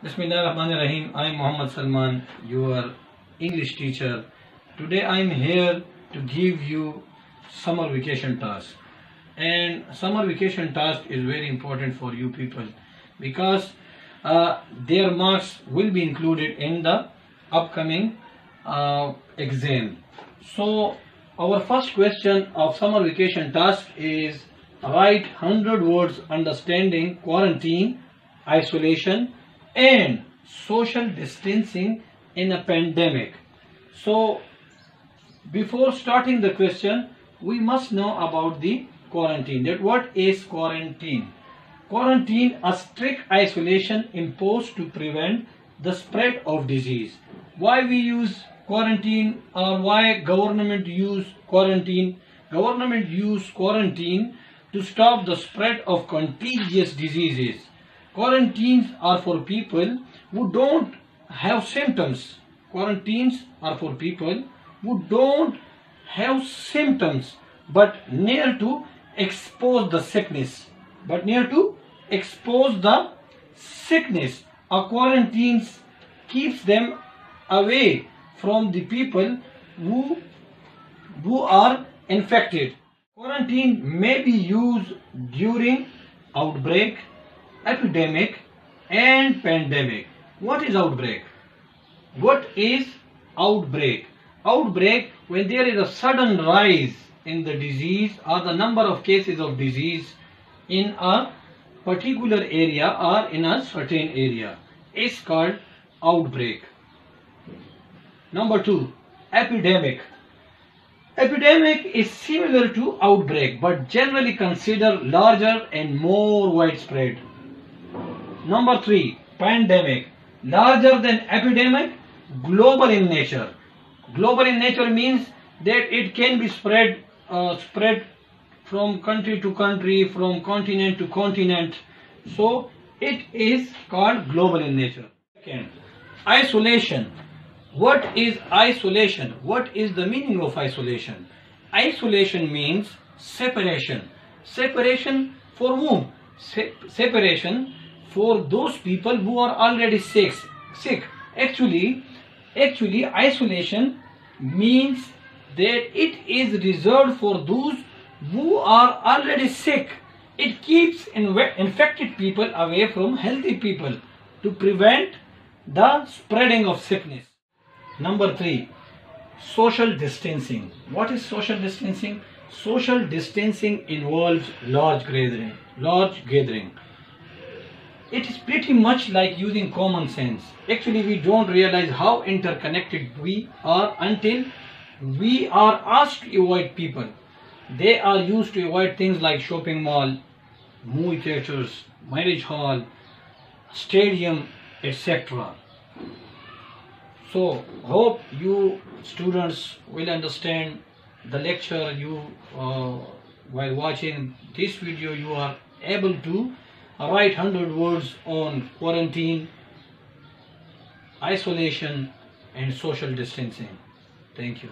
Bismillahirrahmanirrahim. I am Muhammad Salman, your English teacher. Today I am here to give you summer vacation task. And summer vacation task is very important for you people because uh, their marks will be included in the upcoming uh, exam. So our first question of summer vacation task is write 100 words understanding quarantine, isolation and social distancing in a pandemic. So before starting the question, we must know about the quarantine. That what is quarantine? Quarantine, a strict isolation imposed to prevent the spread of disease. Why we use quarantine or why government use quarantine? Government use quarantine to stop the spread of contagious diseases. Quarantines are for people who don't have symptoms. Quarantines are for people who don't have symptoms but near to expose the sickness. But near to expose the sickness. A quarantine keeps them away from the people who, who are infected. Quarantine may be used during outbreak, epidemic and pandemic. What is outbreak? What is outbreak? Outbreak when there is a sudden rise in the disease or the number of cases of disease in a particular area or in a certain area is called outbreak. Number two, epidemic. Epidemic is similar to outbreak but generally considered larger and more widespread. Number three, pandemic. Larger than epidemic, global in nature. Global in nature means that it can be spread, uh, spread from country to country, from continent to continent. So it is called global in nature. Second, isolation. What is isolation? What is the meaning of isolation? Isolation means separation. Separation for whom? Se separation for those people who are already sick. Sick. Actually, actually isolation means that it is reserved for those who are already sick. It keeps infected people away from healthy people to prevent the spreading of sickness. Number three, social distancing. What is social distancing? Social distancing involves large gathering. Large gathering. It is pretty much like using common sense. Actually, we don't realize how interconnected we are until we are asked to avoid people. They are used to avoid things like shopping mall, movie theaters, marriage hall, stadium, etc. So hope you students will understand the lecture you uh, while watching this video you are able to write 100 words on quarantine, isolation and social distancing. Thank you.